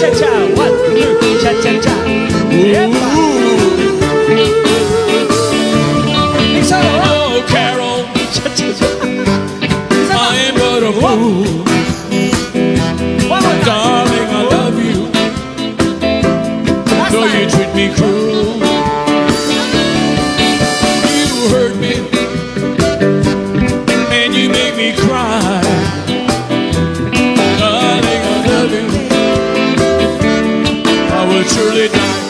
cha cha. One, cha cha cha. It's all right. Oh, Carol. Cha cha cha. I am but a fool. Darling, I love you. Though you treat me cruel. surely die.